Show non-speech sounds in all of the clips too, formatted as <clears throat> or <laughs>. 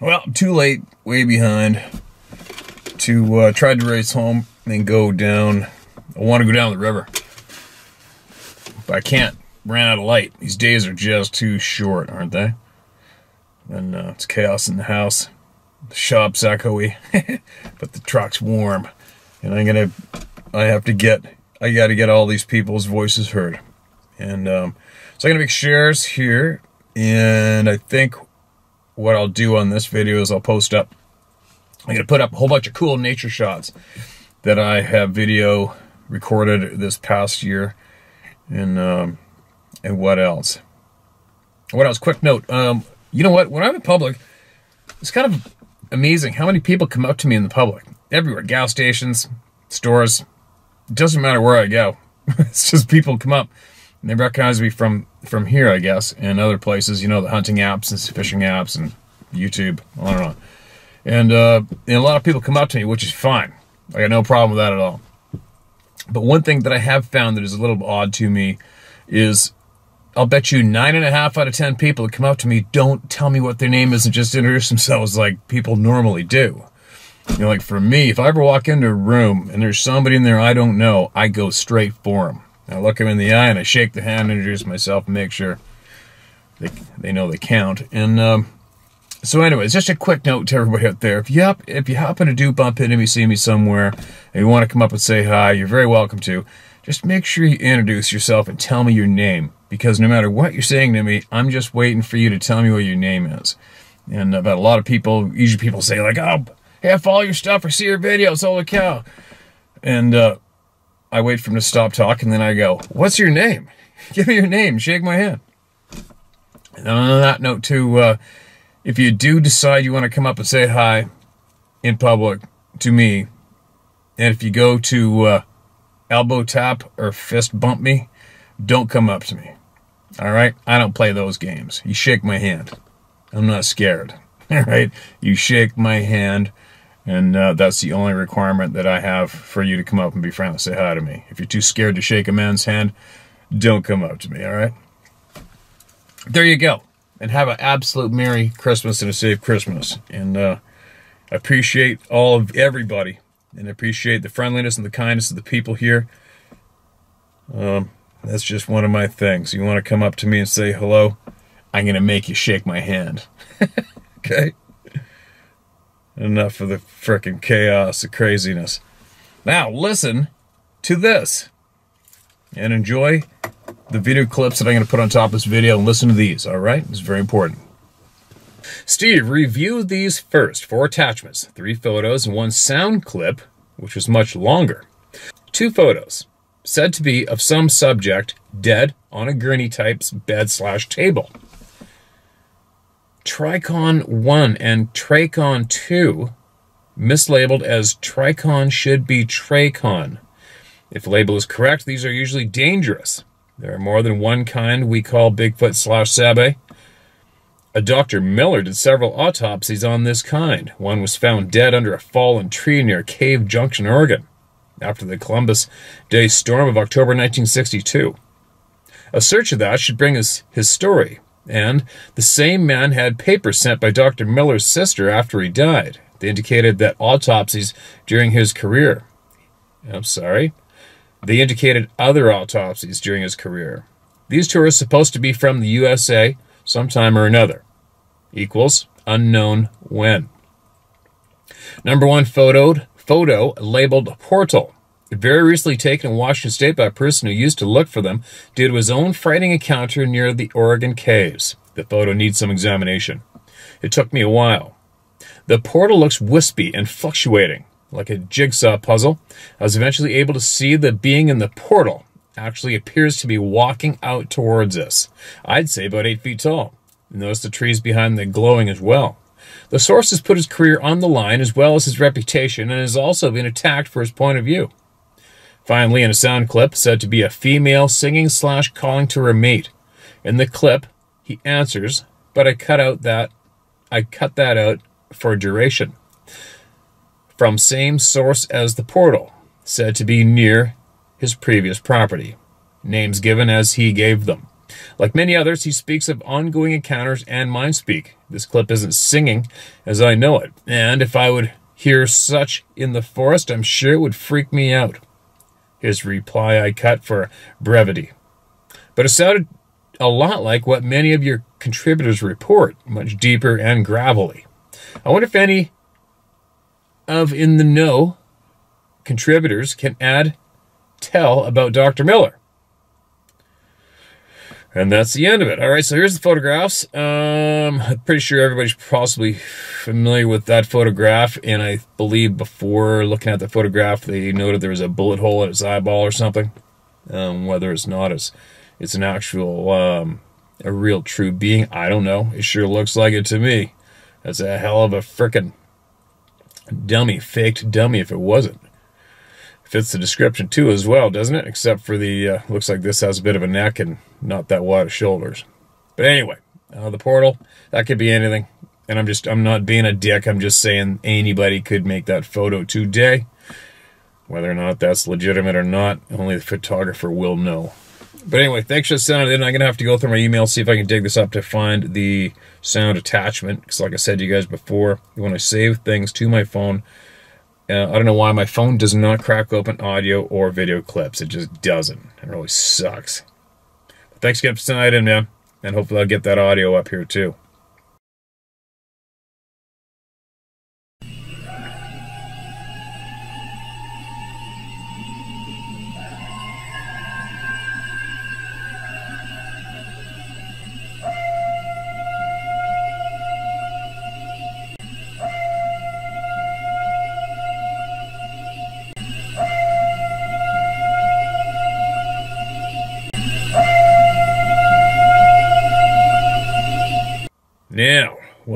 Well, too late, way behind. To uh, try to race home and go down. I want to go down the river, but I can't. Ran out of light. These days are just too short, aren't they? And uh, it's chaos in the house. The shop's echoey, <laughs> but the truck's warm, and I'm gonna. I have to get. I got to get all these people's voices heard, and um, so I'm gonna make shares here, and I think what I'll do on this video is I'll post up. I'm gonna put up a whole bunch of cool nature shots that I have video recorded this past year, and um, and what else? What else? Quick note. Um, you know what? When I'm in public, it's kind of amazing how many people come up to me in the public. Everywhere, gas stations, stores. It doesn't matter where I go. <laughs> it's just people come up they recognize me from from here, I guess, and other places. You know, the hunting apps and fishing apps and YouTube, on and on. And, uh, and a lot of people come up to me, which is fine. I got no problem with that at all. But one thing that I have found that is a little odd to me is I'll bet you nine and a half out of ten people that come up to me don't tell me what their name is and just introduce themselves like people normally do. You know, like for me, if I ever walk into a room and there's somebody in there I don't know, I go straight for them. I look him in the eye and I shake the hand, introduce myself, make sure they, they know they count. And um, so, anyways, just a quick note to everybody out there: if you if you happen to do bump into me, see me somewhere, and you want to come up and say hi, you're very welcome to. Just make sure you introduce yourself and tell me your name, because no matter what you're saying to me, I'm just waiting for you to tell me what your name is. And about a lot of people, usually people say like, "Oh, hey, I follow your stuff or see your videos, holy cow," and uh, I wait for him to stop talking, then I go, What's your name? <laughs> Give me your name, shake my hand. And on that note, too, uh, if you do decide you want to come up and say hi in public to me, and if you go to uh, elbow tap or fist bump me, don't come up to me. All right? I don't play those games. You shake my hand. I'm not scared. <laughs> All right? You shake my hand and uh, that's the only requirement that I have for you to come up and be friendly, say hi to me. If you're too scared to shake a man's hand, don't come up to me, all right? There you go. And have an absolute Merry Christmas and a safe Christmas. And uh, I appreciate all of everybody and appreciate the friendliness and the kindness of the people here. Um, that's just one of my things. You want to come up to me and say hello, I'm going to make you shake my hand. <laughs> okay? Enough of the frickin' chaos, the craziness. Now, listen to this and enjoy the video clips that I'm going to put on top of this video and listen to these, all right? It's very important. Steve, review these first. Four attachments, three photos, and one sound clip, which was much longer. Two photos, said to be of some subject dead on a gurney type's bed slash table. Tricon 1 and Tracon 2 mislabeled as Tricon should be Tracon. If label is correct, these are usually dangerous. There are more than one kind we call Bigfoot slash Sabe. A Dr. Miller did several autopsies on this kind. One was found dead under a fallen tree near Cave Junction, Oregon, after the Columbus Day storm of October 1962. A search of that should bring us his story, and the same man had papers sent by Dr. Miller's sister after he died. They indicated that autopsies during his career. I'm sorry. They indicated other autopsies during his career. These two are supposed to be from the USA sometime or another. Equals unknown when. Number one photo, photo labeled portal. Very recently taken in Washington State by a person who used to look for them due to his own frightening encounter near the Oregon caves. The photo needs some examination. It took me a while. The portal looks wispy and fluctuating, like a jigsaw puzzle. I was eventually able to see the being in the portal actually appears to be walking out towards us. I'd say about eight feet tall. Notice the trees behind the glowing as well. The source has put his career on the line as well as his reputation and has also been attacked for his point of view. Finally, in a sound clip said to be a female singing slash calling to her mate. In the clip, he answers, but I cut out that I cut that out for duration. From same source as the portal, said to be near his previous property. Names given as he gave them. Like many others, he speaks of ongoing encounters and mind speak. This clip isn't singing as I know it, and if I would hear such in the forest, I'm sure it would freak me out. His reply I cut for brevity. But it sounded a lot like what many of your contributors report, much deeper and gravelly. I wonder if any of in the know contributors can add tell about Dr. Miller. And that's the end of it. All right, so here's the photographs. Um, I'm pretty sure everybody's possibly familiar with that photograph. And I believe before looking at the photograph, they noted there was a bullet hole in his eyeball or something. Um, whether it's not, it's, it's an actual, um, a real true being. I don't know. It sure looks like it to me. That's a hell of a frickin' dummy, faked dummy if it wasn't fits the description too as well, doesn't it? Except for the, uh, looks like this has a bit of a neck and not that wide of shoulders. But anyway, uh, the portal, that could be anything. And I'm just, I'm not being a dick. I'm just saying anybody could make that photo today. Whether or not that's legitimate or not, only the photographer will know. But anyway, thanks for sending it in. I'm going to have to go through my email, see if I can dig this up to find the sound attachment. Because like I said to you guys before, when I save things to my phone, uh, I don't know why my phone does not crack open audio or video clips. It just doesn't. It really sucks. But thanks again for sending in, man. And hopefully I'll get that audio up here too.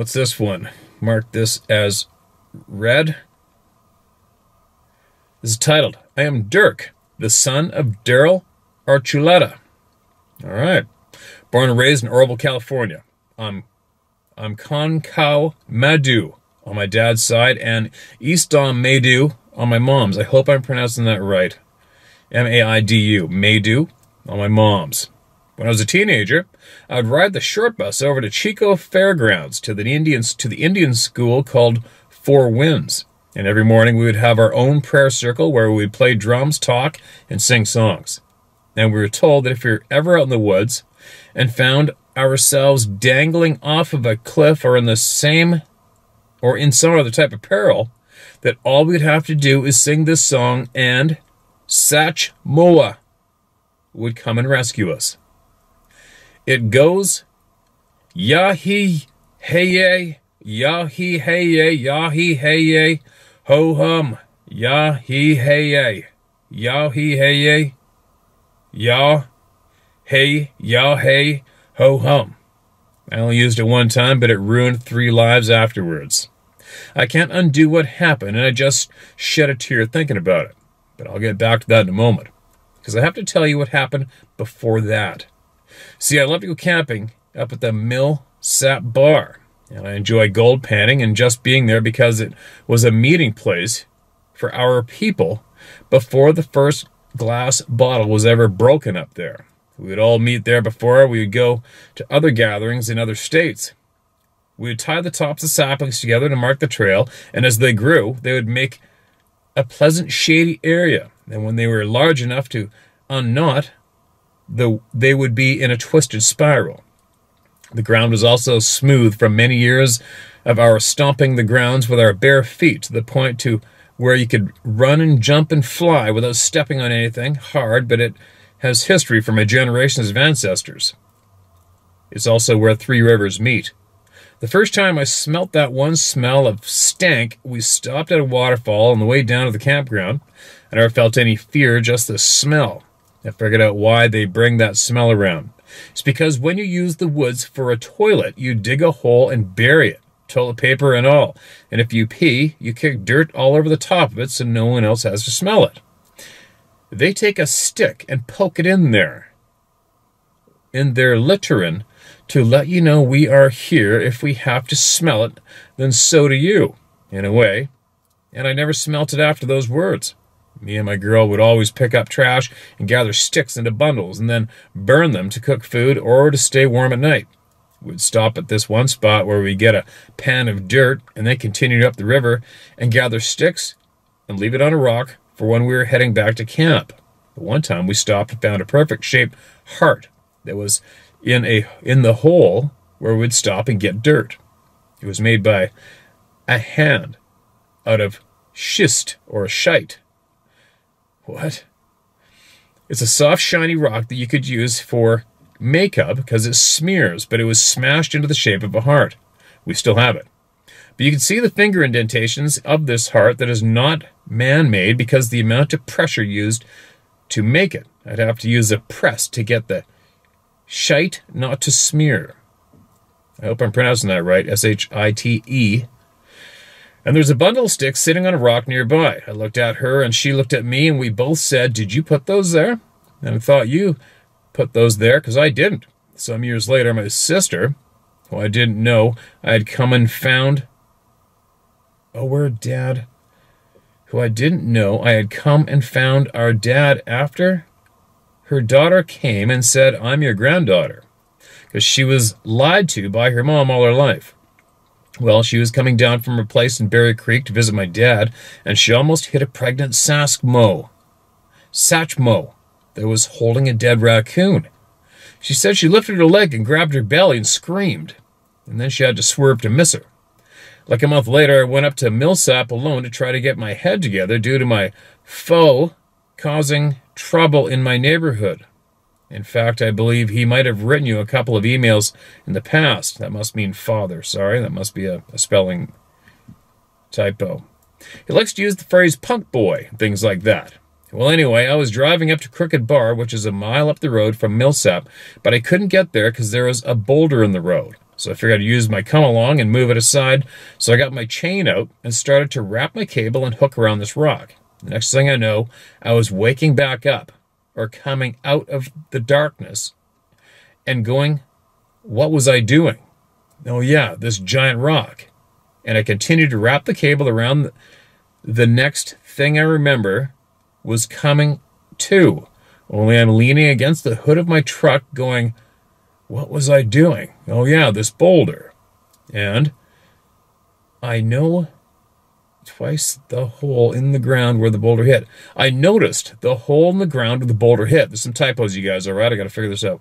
What's this one? Mark this as red. This is titled, I am Dirk, the son of Daryl Archuleta. All right. Born and raised in Oroville, California. I'm, I'm Konkau Madu on my dad's side and Easton Madu on my mom's. I hope I'm pronouncing that right. M-A-I-D-U, Madu on my mom's. When I was a teenager, I would ride the short bus over to Chico Fairgrounds to the Indians to the Indian school called Four Winds. And every morning we would have our own prayer circle where we would play drums, talk, and sing songs. And we were told that if we were ever out in the woods and found ourselves dangling off of a cliff or in the same or in some other type of peril, that all we'd have to do is sing this song and Sach Moa would come and rescue us. It goes Yahi Heye, Yahi Heye, Yahi Heye, Ho hum, Yahi Heye, Yahi Heye, Yah, Hey, Yah Hey, Ho hum. I only used it one time, but it ruined three lives afterwards. I can't undo what happened, and I just shed a tear thinking about it. But I'll get back to that in a moment, because I have to tell you what happened before that. See, I love to go camping up at the Mill Sap Bar, and I enjoy gold panning and just being there because it was a meeting place for our people before the first glass bottle was ever broken up there. We would all meet there before we would go to other gatherings in other states. We would tie the tops of saplings together to mark the trail, and as they grew, they would make a pleasant shady area. And when they were large enough to unknot, the, they would be in a twisted spiral. The ground was also smooth from many years of our stomping the grounds with our bare feet to the point to where you could run and jump and fly without stepping on anything hard, but it has history from a generations of ancestors. It's also where three rivers meet. The first time I smelt that one smell of stank, we stopped at a waterfall on the way down to the campground. I never felt any fear, just the smell. I figured out why they bring that smell around. It's because when you use the woods for a toilet, you dig a hole and bury it, toilet paper and all. And if you pee, you kick dirt all over the top of it so no one else has to smell it. They take a stick and poke it in there, in their littering, to let you know we are here. If we have to smell it, then so do you, in a way. And I never smelt it after those words. Me and my girl would always pick up trash and gather sticks into bundles and then burn them to cook food or to stay warm at night. We'd stop at this one spot where we get a pan of dirt and then continue up the river and gather sticks and leave it on a rock for when we were heading back to camp. But one time we stopped and found a perfect shaped heart that was in a in the hole where we'd stop and get dirt. It was made by a hand out of schist or shite. What? It's a soft, shiny rock that you could use for makeup because it smears, but it was smashed into the shape of a heart. We still have it. But you can see the finger indentations of this heart that is not man-made because the amount of pressure used to make it. I'd have to use a press to get the shite not to smear. I hope I'm pronouncing that right. S-H-I-T-E. And there's a bundle of sticks sitting on a rock nearby. I looked at her and she looked at me and we both said, Did you put those there? And I thought you put those there because I didn't. Some years later, my sister, who I didn't know, I had come and found. Oh, where dad? Who I didn't know, I had come and found our dad after her daughter came and said, I'm your granddaughter. Because she was lied to by her mom all her life. Well, she was coming down from her place in Berry Creek to visit my dad, and she almost hit a pregnant Saskmo. Satchmo that was holding a dead raccoon. She said she lifted her leg and grabbed her belly and screamed, and then she had to swerve to miss her. Like a month later, I went up to Millsap alone to try to get my head together due to my foe causing trouble in my neighborhood. In fact, I believe he might have written you a couple of emails in the past. That must mean father. Sorry, that must be a, a spelling typo. He likes to use the phrase punk boy, things like that. Well, anyway, I was driving up to Crooked Bar, which is a mile up the road from Millsap, but I couldn't get there because there was a boulder in the road. So I figured I'd use my come along and move it aside. So I got my chain out and started to wrap my cable and hook around this rock. The next thing I know, I was waking back up or coming out of the darkness and going, what was I doing? Oh, yeah, this giant rock. And I continued to wrap the cable around the next thing I remember was coming to. Only I'm leaning against the hood of my truck going, What was I doing? Oh, yeah, this boulder. And I know twice the hole in the ground where the boulder hit. I noticed the hole in the ground where the boulder hit. There's some typos, you guys, all right? I got to figure this out.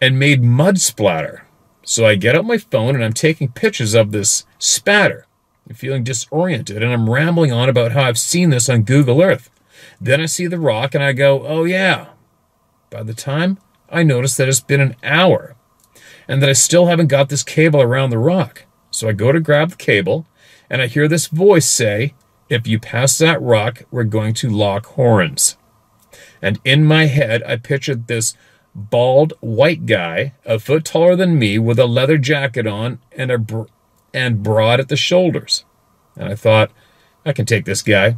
And made mud splatter. So I get out my phone and I'm taking pictures of this spatter. I'm feeling disoriented and I'm rambling on about how I've seen this on Google Earth. Then I see the rock and I go, oh yeah. By the time I notice that it's been an hour and that I still haven't got this cable around the rock. So I go to grab the cable and I hear this voice say, if you pass that rock, we're going to lock horns. And in my head, I pictured this bald white guy, a foot taller than me, with a leather jacket on and a br- and broad at the shoulders. And I thought, I can take this guy.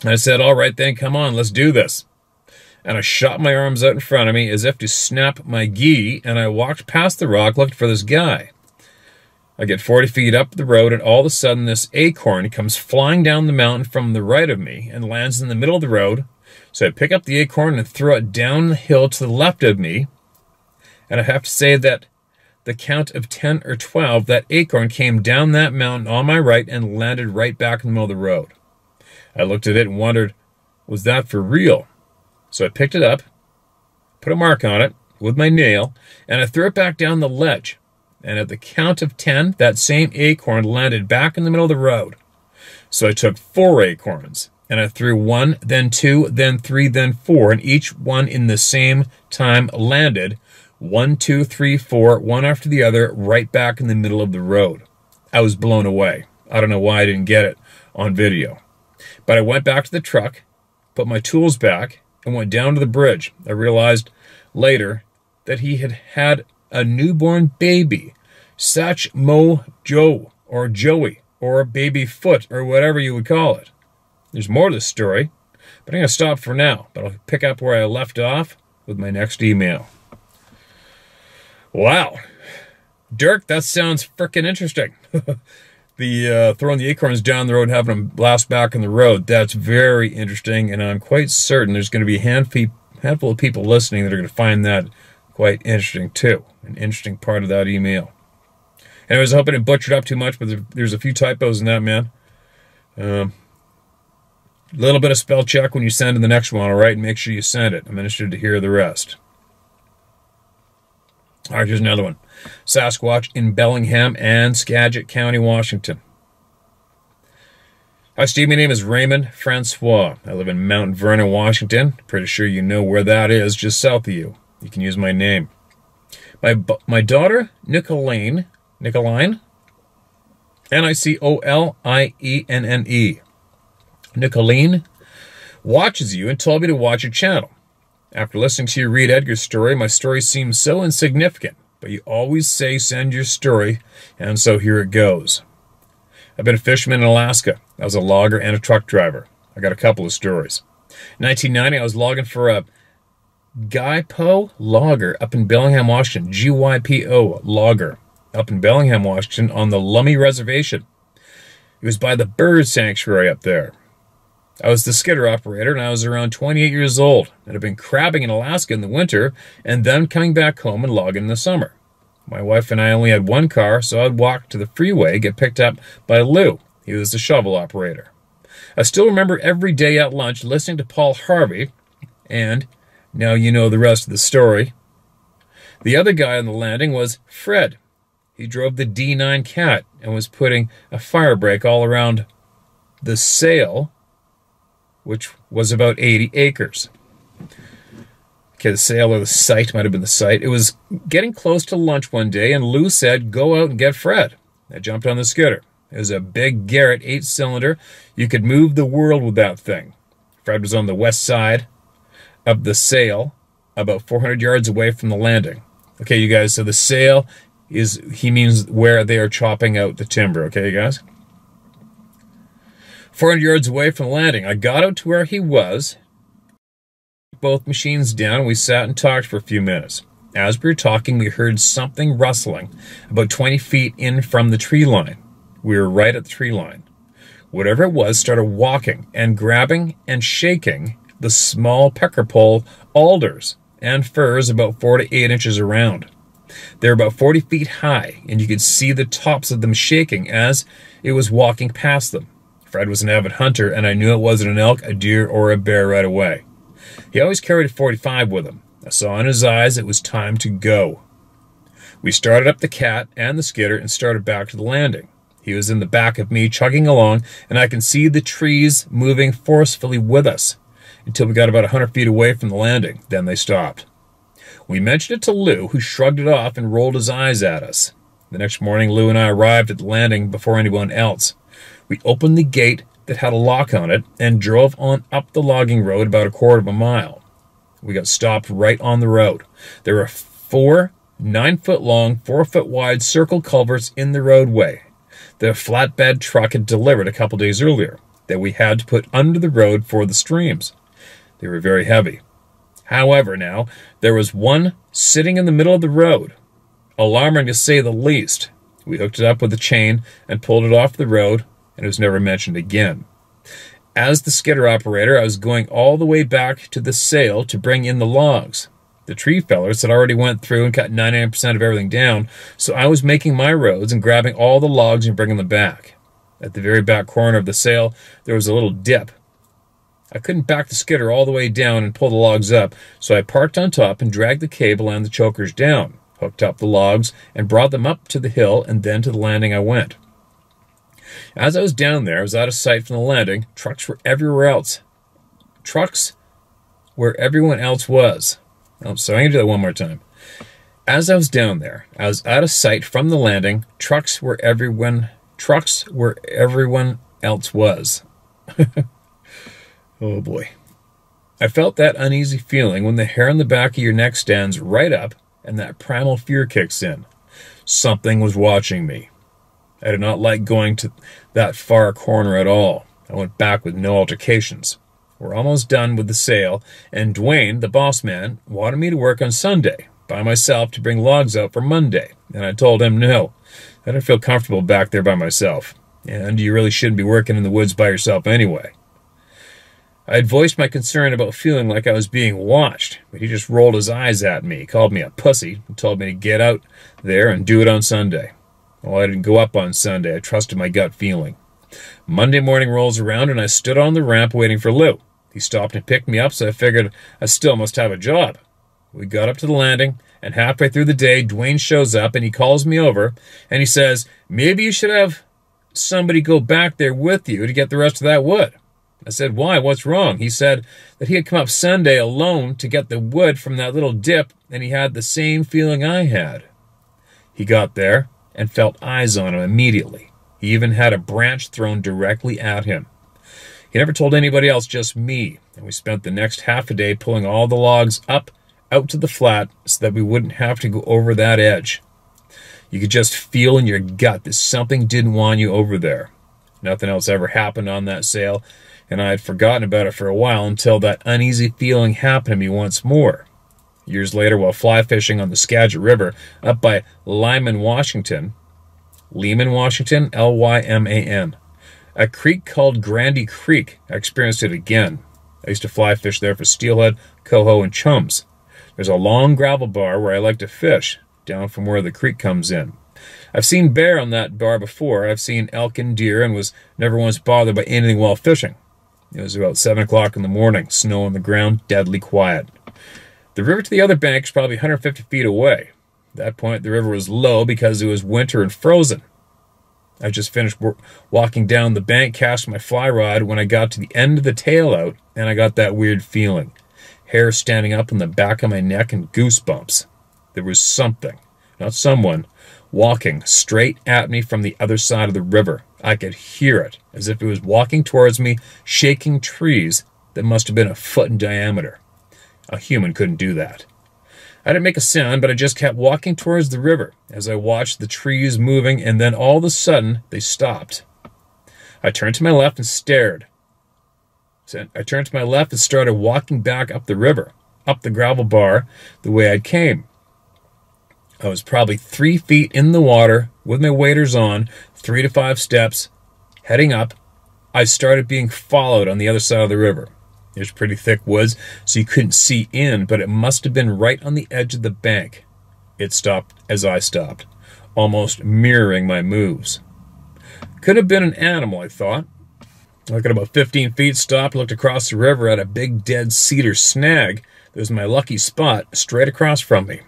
And I said, All right, then, come on, let's do this. And I shot my arms out in front of me as if to snap my gi, and I walked past the rock, looked for this guy. I get 40 feet up the road, and all of a sudden, this acorn comes flying down the mountain from the right of me and lands in the middle of the road. So I pick up the acorn and throw it down the hill to the left of me. And I have to say that the count of 10 or 12, that acorn came down that mountain on my right and landed right back in the middle of the road. I looked at it and wondered, was that for real? So I picked it up, put a mark on it with my nail, and I threw it back down the ledge. And at the count of 10, that same acorn landed back in the middle of the road. So I took four acorns, and I threw one, then two, then three, then four, and each one in the same time landed one, two, three, four, one after the other, right back in the middle of the road. I was blown away. I don't know why I didn't get it on video. But I went back to the truck, put my tools back, and went down to the bridge. I realized later that he had had a newborn baby, Satch Mo Joe, or Joey, or baby foot, or whatever you would call it. There's more to the story, but I'm going to stop for now. But I'll pick up where I left off with my next email. Wow. Dirk, that sounds freaking interesting. <laughs> the uh, throwing the acorns down the road having them blast back in the road. That's very interesting, and I'm quite certain there's going to be a handful, handful of people listening that are going to find that quite interesting too. An interesting part of that email. And I was hoping it butchered up too much, but there's a few typos in that, man. A um, little bit of spell check when you send in the next one, all right? And make sure you send it. I'm interested to hear the rest. All right, here's another one. Sasquatch in Bellingham and Skagit County, Washington. Hi, Steve. My name is Raymond Francois. I live in Mount Vernon, Washington. Pretty sure you know where that is, just south of you. You can use my name. My my daughter, Nicolene, Nicoline, N I C O L I E N N E, Nicolene, watches you and told me to watch your channel. After listening to you read Edgar's story, my story seems so insignificant, but you always say send your story, and so here it goes. I've been a fisherman in Alaska. I was a logger and a truck driver. I got a couple of stories. In 1990, I was logging for a Gypo Logger up in Bellingham, Washington. G-Y-P-O Logger up in Bellingham, Washington on the Lummi Reservation. It was by the bird sanctuary up there. I was the skidder operator and I was around 28 years old and had been crabbing in Alaska in the winter and then coming back home and logging in the summer. My wife and I only had one car, so I'd walk to the freeway, get picked up by Lou. He was the shovel operator. I still remember every day at lunch listening to Paul Harvey, and now you know the rest of the story. The other guy on the landing was Fred. He drove the D9 Cat and was putting a fire break all around the sail which was about 80 acres. Okay, the sale or the site might have been the site. It was getting close to lunch one day, and Lou said, Go out and get Fred. I jumped on the skidder. It was a big Garrett eight cylinder. You could move the world with that thing. Fred was on the west side of the sail, about 400 yards away from the landing. Okay, you guys, so the sail is, he means where they are chopping out the timber. Okay, you guys? 400 yards away from the landing. I got out to where he was, both machines down, we sat and talked for a few minutes. As we were talking, we heard something rustling about 20 feet in from the tree line. We were right at the tree line. Whatever it was started walking and grabbing and shaking the small pecker pole alders and firs about four to eight inches around. They were about 40 feet high, and you could see the tops of them shaking as it was walking past them. Fred was an avid hunter, and I knew it wasn't an elk, a deer, or a bear right away. He always carried a 45 with him. I saw in his eyes it was time to go. We started up the cat and the skidder and started back to the landing. He was in the back of me, chugging along, and I can see the trees moving forcefully with us until we got about a 100 feet away from the landing. Then they stopped. We mentioned it to Lou, who shrugged it off and rolled his eyes at us. The next morning, Lou and I arrived at the landing before anyone else. We opened the gate that had a lock on it and drove on up the logging road about a quarter of a mile. We got stopped right on the road. There were four nine foot long, four foot wide circle culverts in the roadway. The flatbed truck had delivered a couple days earlier that we had to put under the road for the streams. They were very heavy. However, now, there was one sitting in the middle of the road, alarming to say the least. We hooked it up with a chain and pulled it off the road and it was never mentioned again. As the skidder operator, I was going all the way back to the sale to bring in the logs. The tree fellers had already went through and cut 99% of everything down, so I was making my roads and grabbing all the logs and bringing them back. At the very back corner of the sale, there was a little dip. I couldn't back the skidder all the way down and pull the logs up, so I parked on top and dragged the cable and the chokers down, hooked up the logs, and brought them up to the hill, and then to the landing I went. As I was down there, I was out of sight from the landing. Trucks were everywhere else. Trucks where everyone else was. Oh, so I'm going to do that one more time. As I was down there, I was out of sight from the landing. Trucks where everyone trucks where everyone else was. <laughs> oh boy. I felt that uneasy feeling when the hair on the back of your neck stands right up and that primal fear kicks in. Something was watching me. I did not like going to that far corner at all. I went back with no altercations. We're almost done with the sale, and Dwayne, the boss man, wanted me to work on Sunday by myself to bring logs out for Monday, and I told him no. I didn't feel comfortable back there by myself. and you really shouldn't be working in the woods by yourself anyway. I had voiced my concern about feeling like I was being watched, but he just rolled his eyes at me, called me a pussy, and told me to get out there and do it on Sunday. Well, I didn't go up on Sunday. I trusted my gut feeling. Monday morning rolls around, and I stood on the ramp waiting for Lou. He stopped and picked me up, so I figured I still must have a job. We got up to the landing, and halfway through the day, Dwayne shows up and he calls me over and he says, Maybe you should have somebody go back there with you to get the rest of that wood. I said, Why? What's wrong? He said that he had come up Sunday alone to get the wood from that little dip, and he had the same feeling I had. He got there and felt eyes on him immediately. He even had a branch thrown directly at him. He never told anybody else, just me, and we spent the next half a day pulling all the logs up out to the flat so that we wouldn't have to go over that edge. You could just feel in your gut that something didn't want you over there. Nothing else ever happened on that sail, and I had forgotten about it for a while until that uneasy feeling happened to me once more. Years later, while fly fishing on the Skagit River up by Lyman, Washington, Lyman, Washington, L Y M A N, a creek called Grandy Creek, I experienced it again. I used to fly fish there for steelhead, coho, and chums. There's a long gravel bar where I like to fish, down from where the creek comes in. I've seen bear on that bar before. I've seen elk and deer and was never once bothered by anything while fishing. It was about 7 o'clock in the morning, snow on the ground, deadly quiet. The river to the other bank is probably 150 feet away. At that point, the river was low because it was winter and frozen. I just finished walking down the bank, cast my fly rod when I got to the end of the tail out, and I got that weird feeling. Hair standing up on the back of my neck and goosebumps. There was something, not someone, walking straight at me from the other side of the river. I could hear it, as if it was walking towards me, shaking trees that must have been a foot in diameter. A human couldn't do that. I didn't make a sound, but I just kept walking towards the river as I watched the trees moving, and then all of a sudden they stopped. I turned to my left and stared. I turned to my left and started walking back up the river, up the gravel bar, the way I'd came. I was probably three feet in the water with my waders on, three to five steps, heading up. I started being followed on the other side of the river. There's pretty thick woods, so you couldn't see in, but it must have been right on the edge of the bank. It stopped as I stopped, almost mirroring my moves. Could have been an animal, I thought. Looked at about 15 feet, stopped, looked across the river at a big dead cedar snag. That was my lucky spot, straight across from me.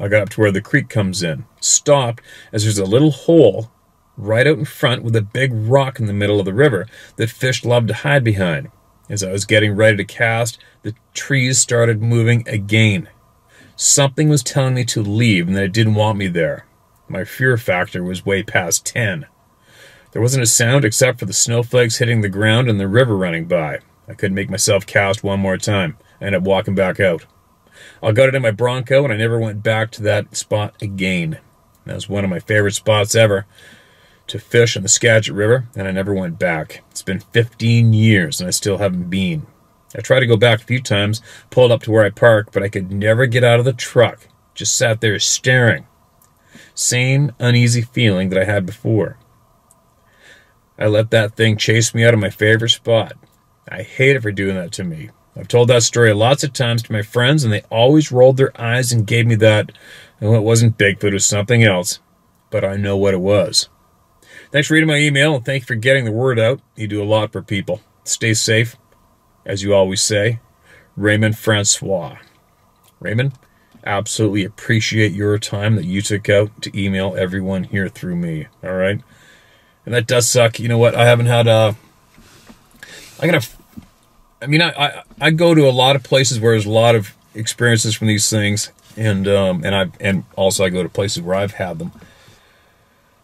I got up to where the creek comes in, stopped as there's a little hole right out in front with a big rock in the middle of the river that fish love to hide behind. As I was getting ready to cast, the trees started moving again. Something was telling me to leave and that it didn't want me there. My fear factor was way past 10. There wasn't a sound except for the snowflakes hitting the ground and the river running by. I couldn't make myself cast one more time. I ended up walking back out. I got it in my Bronco, and I never went back to that spot again. That was one of my favorite spots ever to fish in the Skagit River, and I never went back. It's been 15 years, and I still haven't been. I tried to go back a few times, pulled up to where I parked, but I could never get out of the truck. Just sat there staring. Same uneasy feeling that I had before. I let that thing chase me out of my favorite spot. I hate it for doing that to me. I've told that story lots of times to my friends, and they always rolled their eyes and gave me that, well, it wasn't Bigfoot, it was something else. But I know what it was. Thanks for reading my email, and thank you for getting the word out. You do a lot for people. Stay safe, as you always say. Raymond Francois. Raymond, absolutely appreciate your time that you took out to email everyone here through me. All right? And that does suck. You know what? I haven't had a. Uh, I got a I mean, I, I, I go to a lot of places where there's a lot of experiences from these things, and um, and I and also I go to places where I've had them.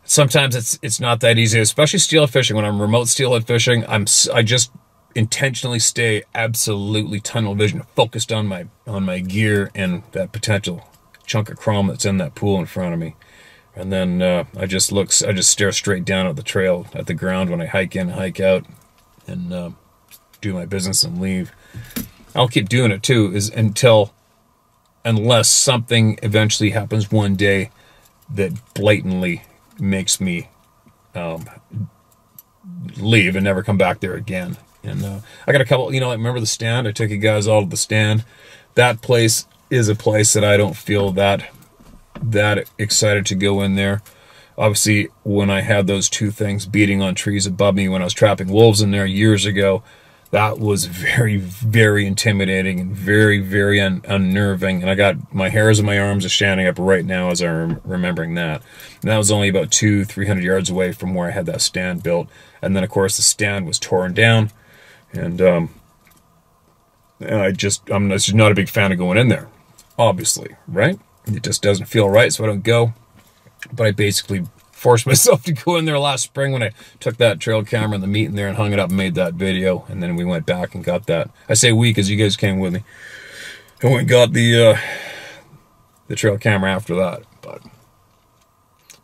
Sometimes it's it's not that easy, especially steelhead fishing. When I'm remote steelhead fishing, I'm I just intentionally stay absolutely tunnel vision focused on my on my gear and that potential chunk of chrome that's in that pool in front of me. And then uh, I just look, I just stare straight down at the trail, at the ground when I hike in, hike out, and uh, do my business and leave. I'll keep doing it too, is until unless something eventually happens one day that blatantly makes me um, leave and never come back there again. And uh, I got a couple, you know, I remember the stand. I took you guys all to the stand. That place is a place that I don't feel that that excited to go in there. Obviously, when I had those two things beating on trees above me when I was trapping wolves in there years ago, that was very, very intimidating and very, very un- unnerving. And I got my hairs on my arms are standing up right now as I'm remembering that. And that was only about two, three hundred yards away from where I had that stand built. And then, of course, the stand was torn down. And um, I just, I'm just not a big fan of going in there, obviously, right? It just doesn't feel right, so I don't go. But I basically forced <laughs> myself to go in there last spring when I took that trail camera and the meat in there and hung it up and made that video. And then we went back and got that. I say we because you guys came with me. And went and got the uh, the trail camera after that. But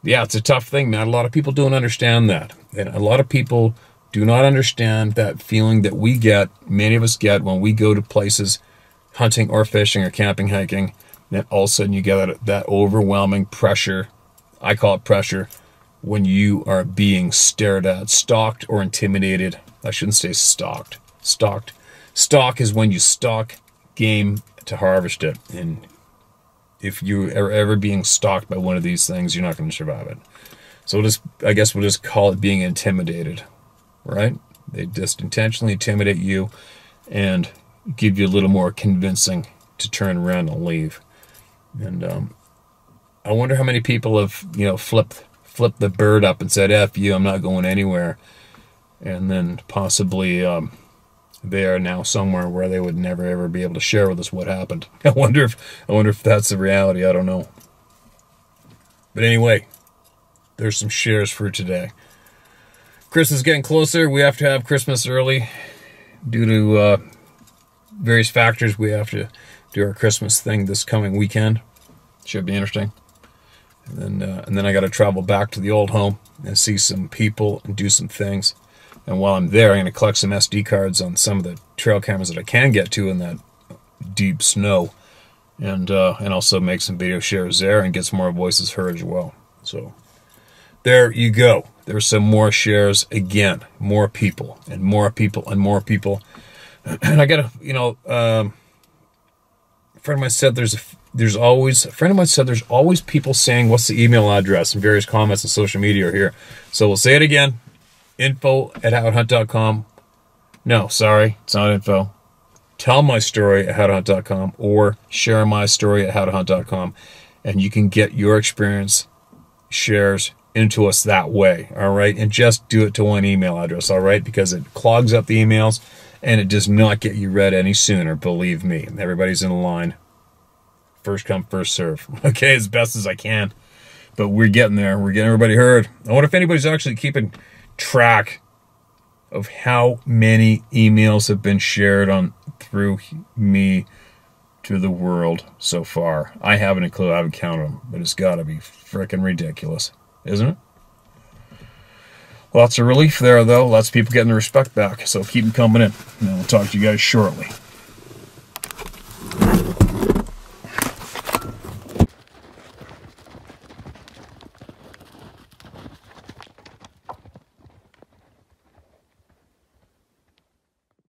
yeah, it's a tough thing, man. A lot of people don't understand that. And a lot of people do not understand that feeling that we get, many of us get when we go to places hunting or fishing or camping, hiking. Then all of a sudden you get that, that overwhelming pressure. I call it pressure when you are being stared at, stalked, or intimidated. I shouldn't say stalked. Stalked. Stalk is when you stalk game to harvest it. And if you are ever being stalked by one of these things, you're not going to survive it. So we'll just, I guess we'll just call it being intimidated, right? They just intentionally intimidate you and give you a little more convincing to turn around and leave. And um, I wonder how many people have, you know, flipped flipped the bird up and said, F you, I'm not going anywhere. And then possibly um, they are now somewhere where they would never ever be able to share with us what happened. <laughs> I wonder if I wonder if that's the reality. I don't know. But anyway, there's some shares for today. Christmas is getting closer. We have to have Christmas early due to uh, various factors. We have to do our Christmas thing this coming weekend. Should be interesting. And then, uh, and then I got to travel back to the old home and see some people and do some things. And while I'm there, I'm going to collect some SD cards on some of the trail cameras that I can get to in that deep snow, and uh, and also make some video shares there and get some more voices heard as well. So there you go. There's some more shares again, more people and more people and more people. <clears throat> And I got to, you know, um, a friend of mine said there's a there's always a friend of mine said there's always people saying what's the email address and various comments on social media are here. So we'll say it again. Info at howtohunt.com. No, sorry, it's not info. Tell my story at howtohunt.com or share my story at howtohunt.com and you can get your experience shares into us that way. All right. And just do it to one email address. All right. Because it clogs up the emails and it does not get you read any sooner. Believe me. Everybody's in line first come, first serve. <laughs> Okay, as best as I can. But we're getting there. We're getting everybody heard. I wonder if anybody's actually keeping track of how many emails have been shared on through me to the world so far. I haven't a clue. I haven't counted them, but it's got to be freaking ridiculous, isn't it? Lots of relief there, though. Lots of people getting the respect back. So keep them coming in. And we'll talk to you guys shortly.